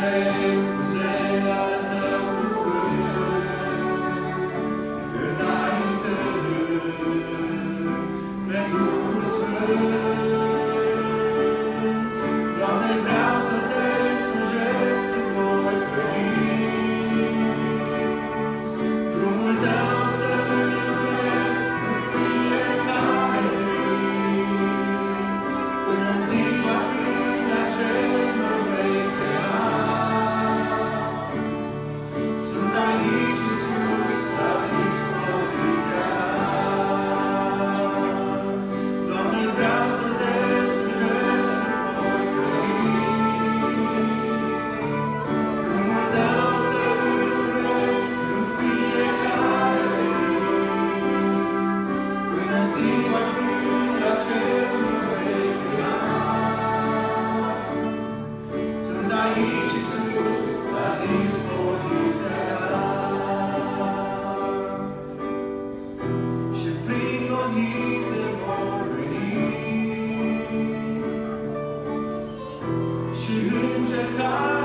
Deus. Când la cer